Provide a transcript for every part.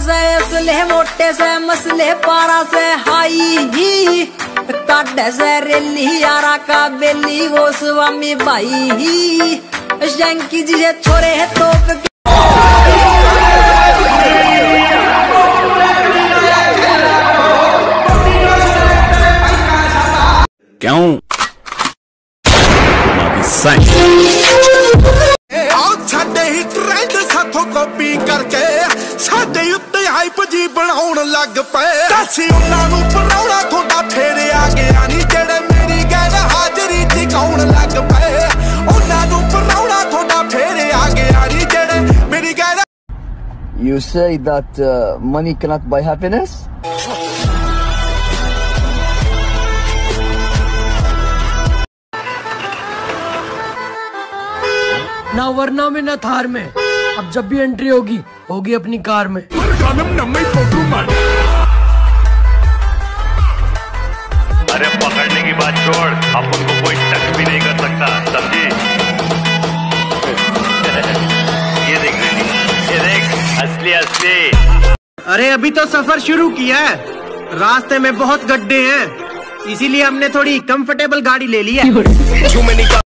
से इसलिए मोटे से, मसले पारा से, हाई ही। ताडे से रेली, यारा का बेली, वो स्वामी भाई ही। शंकी जी से छोरे है तोप क्यों? ਹੀ ਟ੍ਰੈਂਡ ਸਾਥੋਂ ਕਾਪੀ ਕਰਕੇ ਸਾਡੇ ਉੱਤੇ ਹਾਈਪ ਜੀ ਬਣਾਉਣ ਲੱਗ ਪਏ ਦੱਸੀ ਉਹਨਾਂ ਨੂੰ ਬਣਾਉਣਾ ਤੁਹਾਡਾ ਫੇਰ ਆ ਗਿਆ ਨਹੀਂ ਜਿਹੜੇ ਮੇਰੀ ਗੈਰ ਹਾਜ਼ਰੀ ਟਿਕਾਉਣ ਲੱਗ ਪਏ ਉਹਨਾਂ ਨੂੰ ਬਣਾਉਣਾ ਤੁਹਾਡਾ ਫੇਰ ਆ ਗਿਆ ਨਹੀਂ ਜਿਹੜੇ ਮੇਰੀ ਗੈਰ You say that uh, money cannot buy happiness? ना वरना में ना थार में। अब जब भी एंट्री होगी होगी अपनी कार में। अरे पकड़ने की बात छोड़ अपन को कोई टच भी नहीं कर सकता समझी? ये देख ये देख असली असली। अरे अभी तो सफ़र शुरू किया है। रास्ते में बहुत गड्ढे हैं। इसीलिए हमने थोड़ी कंफर्टेबल गाड़ी ले ली है।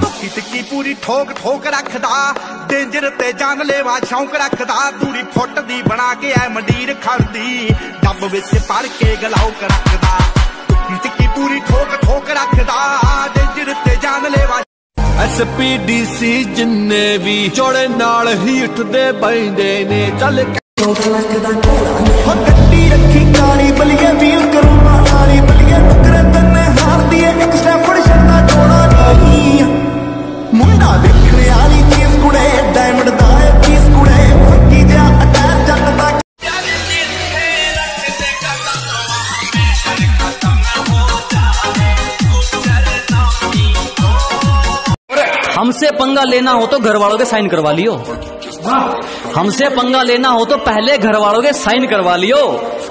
ਤੁੱਕੀ ਟਿੱਕੀ ਪੂਰੀ ਠੋਕ ਠੋਕ ਰੱਖਦਾ ਡੇਂਜਰ ਤੇ ਜਾਨ ਲੈਵਾ ਸ਼ੌਂਕ ਰੱਖਦਾ। ਦੂਰੀ ਫੁੱਟ ਦੀ ਬਣਾ ਕੇ ਐ ਮੰਡੀਰ ਖੜਦੀ ਡੱਬ ਵਿੱਚ ਪਰ ਕੇ ਗਲਾਉਕ ਰੱਖਦਾ। ਤੁੱਕੀ ਟਿੱਕੀ ਪੂਰੀ ਠੋਕ ਠੋਕ ਰੱਖਦਾ ਡੇਂਜਰ ਤੇ ਜਾਨ ਲੈਵਾ ਐਸਪੀਡੀਸੀ ਜਿੰਨੇ ਵੀ ਚੋੜੇ ਨਾਲ ਹੀ ਉੱਠਦੇ ਬੈਂਦੇ ਨੇ ਚੱਲ ਚੋਕ ਲੱਗਦਾ ਕੋਲਾ ਹੋ ਗੱਡੀ ਰੱਖੀ ਕਾਲੀ ਬਲੀਏ ਵੀ हमसे पंगा लेना हो तो घर वालों के साइन करवा लियो। हमसे पंगा लेना हो तो पहले घर वालों के साइन करवा लियो।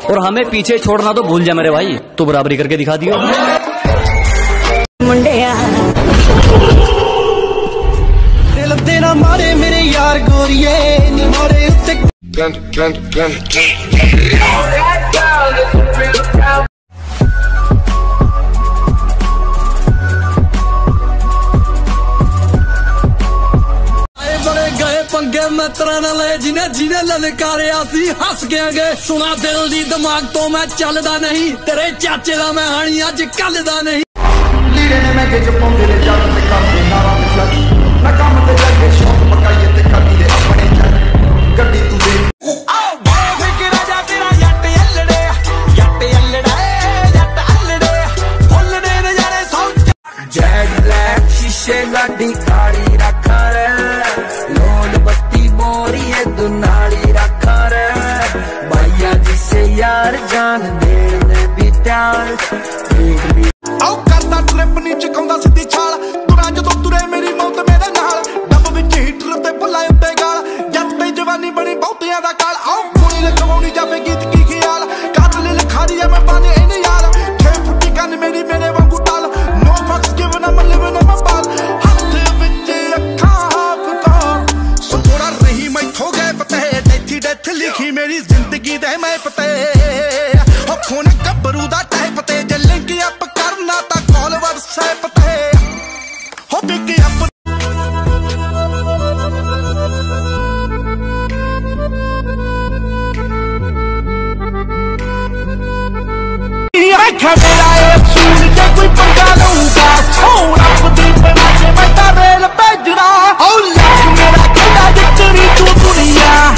और हमें पीछे छोड़ना तो भूल जा मेरे भाई। तो बराबरी करके दिखा दियो। मुंडे दिल तेरा मारे मेरे यार गोरिए ਮਿੱਤਰਾਂ ਨਾਲ ਜਿਨੇ ਜਿਨੇ ਲਲਕਾਰਿਆ ਸੀ ਹੱਸ ਗਿਆ ਗਏ ਸੁਣਾ ਦਿਲ ਦੀ ਦਿਮਾਗ ਤੋਂ ਮੈਂ ਚੱਲਦਾ ਨਹੀਂ ਤੇਰੇ ਚਾਚੇ ਦਾ ਮੈਂ ਹਾਣੀ ਅੱਜ ਕੱਲ ਦਾ ਨਹੀਂ। ਲੀੜੇ ਨੇ ਮੈਂ ਗਿੱਜ ਪਾਉਂਦੇ ਨੇ ਜੱਟ ਤੇ ਕਰਦੇ ਨਾਰਾਂ ਤੇ ਜੱਟ ਮੈਂ ਕੰਮ ਤੇ ਲੱਗੇ ਸ਼ੌਕ ਮਕਾਈਏ ਤੇ ਕਰਦੀ ਦੇ ਆਪਣੇ ਜੱਟ ਗੱਡੀ ਤੂੰ ਦੇ ਆਓ ਬਾਏ ਫਿਕਰਾ ਜਾ ਤੇਰਾ ਵੀ ਤਿਆਰ ਕਰਦਾ ਟ੍ਰਿਪ ਨਹੀਂ ਚਕਾਉਂਦਾ ਸਿੱਧੀ ਛਾਲ। ਤੁਰਾਂ ਜਦੋਂ ਤੁਰੇ ਮੇਰੀ ਮੌਤ ਮੇਰੇ ਨਾਲ। ਡੱਬ ਵਿੱਚ ਹੀਟਰ ਤੇ ਭੁੱਲਾ ਉੱਤੇ ਗਾਲ। ਜੱਟ ਤੇ ਜਵਾਨੀ ਬਣੀ ਬਹੁਤਿਆਂ ਦਾ ਕਾਲ। ਆਓ ਕੁੜੀ ਲਗਵਾਉਣੀ ਜਾਵੇ ਗੀਤ ਕੀ ਖਿਆਲ। ਦੇਖਿਆ ਮੇਰਾ ਇਹ ਅਸੂਲ ਜੇ ਕੋਈ ਪੰਗਾ ਲਊਗਾ ਹੋ ਰੱਬ ਦੀ ਬਣਾ ਕੇ ਮੈਂ ਤਾਂ ਰੇਲ ਭੇਜਣਾ ਹੋ ਲੱਖ ਮੇਰਾ ਕਿਹੜਾ ਜਿੱਤਣੀ ਤੂੰ ਦੁਨੀਆ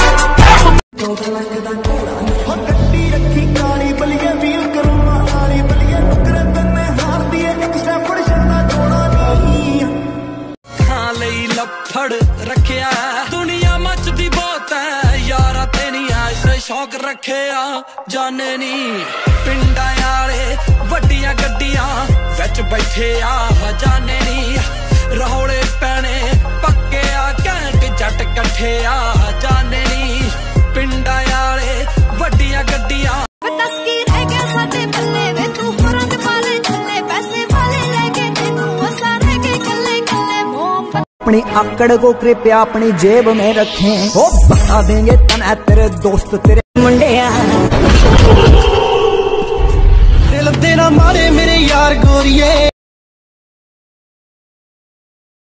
ਤੋੜ ਲੱਗ ਦਾ ਘੋੜਾ ਹੋ ਗੱਡੀ ਰੱਖੀ ਕਾਲੀ ਬਲੀਏ ਵੀਰ ਕਰੋਨਾ ਵਾਲੀ ਬਲੀਏ ਨੁਕਰੇ ਤੇ ਮੈਂ ਹਾਰਦੀ ਐ ਇੱਕ ਸਟੈਪ ਛੱਡਣਾ ਥੋੜਾ ਨਹੀਂ ਖਾ ਲਈ ਲੱਫੜ ਰੱਖਿਆ ਦੁਨੀਆ ਸ਼ੌਕ ਰੱਖਿਆ, ਜਾਣੇ ਨਹੀਂ ਪਿੰਡਾਂ ਵਾਲੇ ਵੱਡੀਆਂ ਗੱਡੀਆਂ ਵਿੱਚ ਬੈਠੇ ਆ ਜਾਣੇ ਨਹੀਂ ਰੌਲੇ ਪੈਣੇ, ਪੱਕੇ ਆ, ਘੈਂਟ ਜੱਟ ਇਕੱਠੇ ਆ। अपनी अकड़ को कृपया अपनी जेब में रखें। वो बता देंगे तन तेरे दोस्त, तेरे मुंडे दिल देना मारे मेरे यार गोरिए।